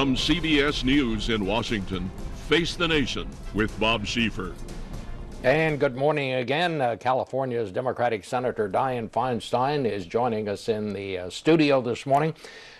From CBS News in Washington, Face the Nation with Bob Schieffer. And good morning again. Uh, California's Democratic Senator Dianne Feinstein is joining us in the uh, studio this morning.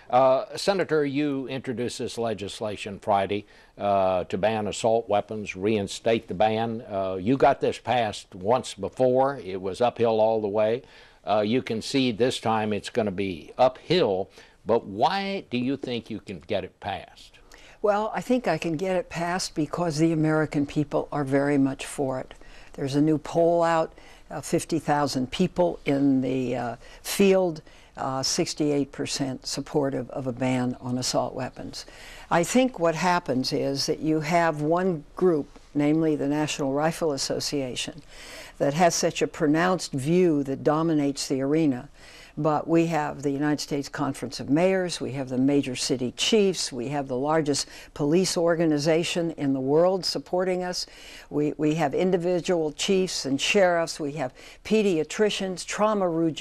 Uh, Senator, you introduced this legislation Friday uh, to ban assault weapons, reinstate the ban. Uh, you got this passed once before, it was uphill all the way. Uh, you can see this time it's going to be uphill, but why do you think you can get it passed? Well, I think I can get it passed because the American people are very much for it. There's a new poll out, uh, 50,000 people in the uh, field uh, 68% supportive of a ban on assault weapons. I think what happens is that you have one group, namely the National Rifle Association, that has such a pronounced view that dominates the arena but we have the United States Conference of Mayors, we have the major city chiefs, we have the largest police organization in the world supporting us, we, we have individual chiefs and sheriffs, we have pediatricians, trauma, room,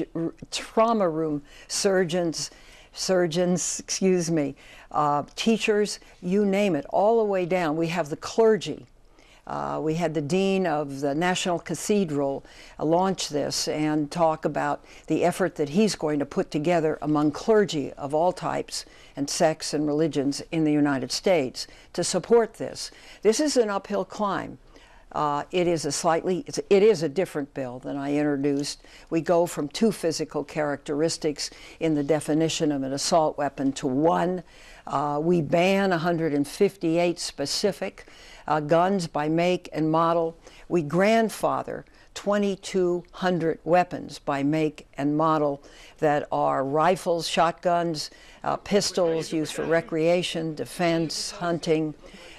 trauma room surgeons, surgeons, excuse me, uh, teachers, you name it, all the way down. We have the clergy uh, we had the dean of the National Cathedral uh, launch this and talk about the effort that he's going to put together among clergy of all types and sects and religions in the United States to support this. This is an uphill climb. Uh, it is a slightly, it is a different bill than I introduced. We go from two physical characteristics in the definition of an assault weapon to one. Uh, we ban 158 specific uh, guns by make and model. We grandfather 2,200 weapons by make and model that are rifles, shotguns, uh, pistols used for recreation, defense, hunting.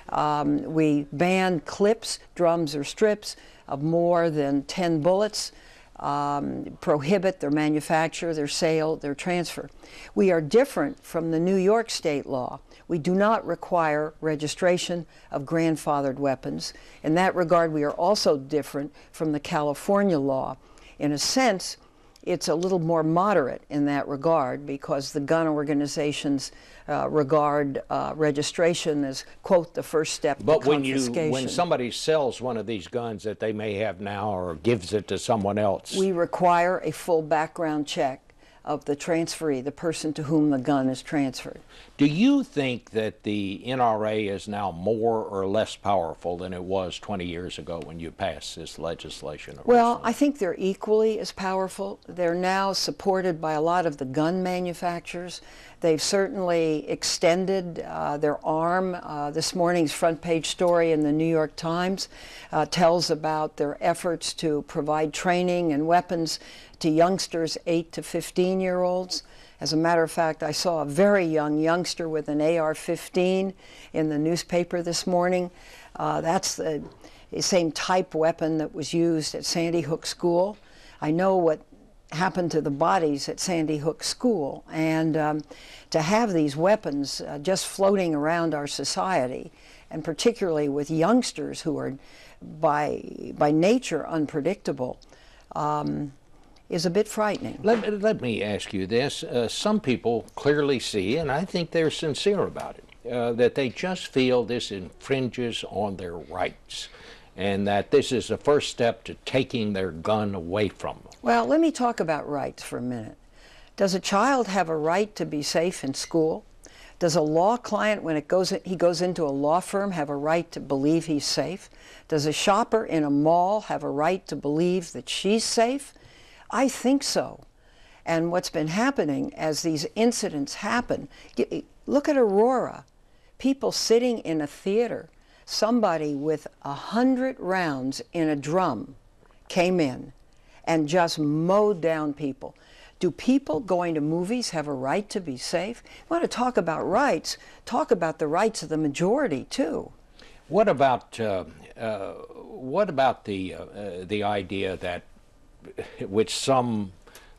Um, we ban clips, drums, or strips of more than 10 bullets. Um, prohibit their manufacture, their sale, their transfer. We are different from the New York state law we do not require registration of grandfathered weapons. In that regard, we are also different from the California law. In a sense, it's a little more moderate in that regard because the gun organizations uh, regard uh, registration as quote the first step but when you when somebody sells one of these guns that they may have now or gives it to someone else we require a full background check of the transferee, the person to whom the gun is transferred. Do you think that the NRA is now more or less powerful than it was 20 years ago when you passed this legislation? Well, I think they're equally as powerful. They're now supported by a lot of the gun manufacturers. They've certainly extended uh, their arm. Uh, this morning's front page story in the New York Times uh, tells about their efforts to provide training and weapons to youngsters 8 to 15 year olds. As a matter of fact, I saw a very young youngster with an AR 15 in the newspaper this morning. Uh, that's the same type weapon that was used at Sandy Hook School. I know what happened to the bodies at Sandy Hook School. And um, to have these weapons uh, just floating around our society, and particularly with youngsters who are by, by nature unpredictable, um, is a bit frightening. Let, let me ask you this. Uh, some people clearly see, and I think they're sincere about it, uh, that they just feel this infringes on their rights and that this is the first step to taking their gun away from them. Well, let me talk about rights for a minute. Does a child have a right to be safe in school? Does a law client, when it goes, he goes into a law firm, have a right to believe he's safe? Does a shopper in a mall have a right to believe that she's safe? I think so. And what's been happening as these incidents happen, look at Aurora. People sitting in a theater, somebody with a hundred rounds in a drum came in and just mowed down people. Do people going to movies have a right to be safe? Want to talk about rights? Talk about the rights of the majority too. What about uh, uh, what about the uh, the idea that which some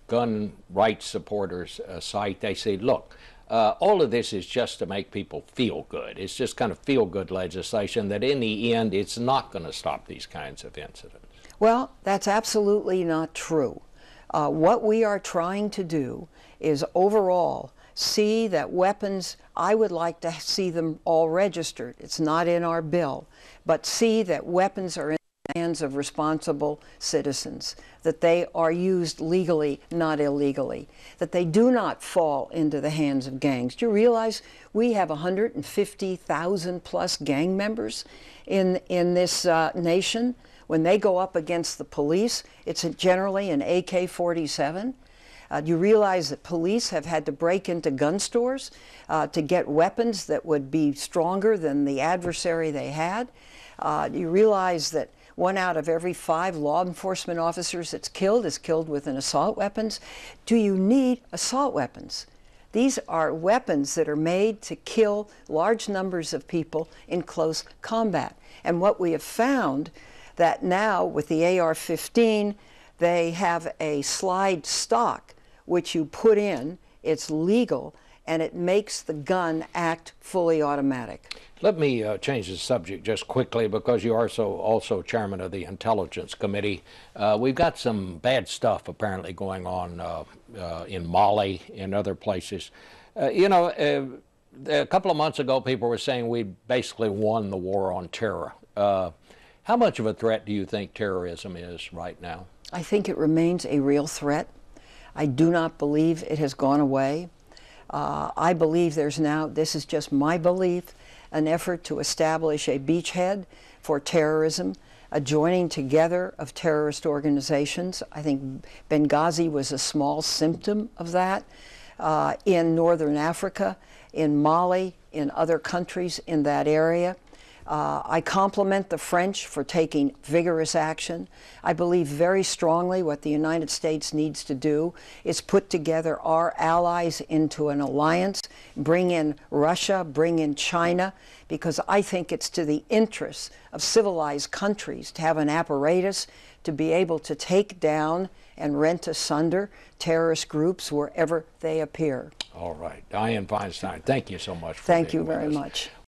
gun rights supporters uh, cite? They say, look. Uh, all of this is just to make people feel good. It's just kind of feel good legislation that in the end it's not going to stop these kinds of incidents. Well, that's absolutely not true. Uh, what we are trying to do is overall see that weapons, I would like to see them all registered. It's not in our bill, but see that weapons are in hands of responsible citizens, that they are used legally, not illegally, that they do not fall into the hands of gangs. Do you realize we have 150,000 plus gang members in, in this uh, nation? When they go up against the police, it's generally an AK 47. Uh, you realize that police have had to break into gun stores uh, to get weapons that would be stronger than the adversary they had. Uh, you realize that one out of every five law enforcement officers that's killed is killed with an assault weapons. Do you need assault weapons? These are weapons that are made to kill large numbers of people in close combat. And what we have found that now with the AR-15, they have a slide stock which you put in, it's legal, and it makes the gun act fully automatic. Let me uh, change the subject just quickly because you are so also chairman of the Intelligence Committee. Uh, we've got some bad stuff apparently going on uh, uh in Mali and other places. Uh, you know, uh, a couple of months ago, people were saying we basically won the war on terror. how much of a threat do you think terrorism is right now? I think it remains a real threat. I do not believe it has gone away. Uh, I believe there's now, this is just my belief, an effort to establish a beachhead for terrorism, a joining together of terrorist organizations. I think Benghazi was a small symptom of that. Uh, in northern Africa, in Mali, in other countries in that area. Uh, I compliment the French for taking vigorous action. I believe very strongly what the United States needs to do is put together our allies into an alliance, bring in Russia, bring in China, because I think it's to the interests of civilized countries to have an apparatus to be able to take down and rent asunder terrorist groups wherever they appear. All right. Dianne Feinstein, thank you so much. thank you very much.